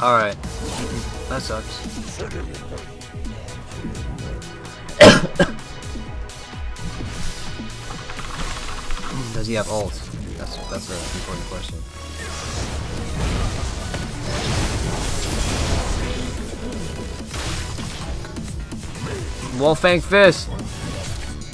Alright. That sucks. Does he have ult? That's that's an important question. Wolfang Fist!